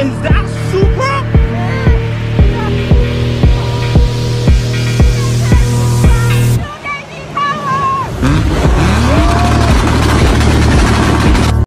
hands that?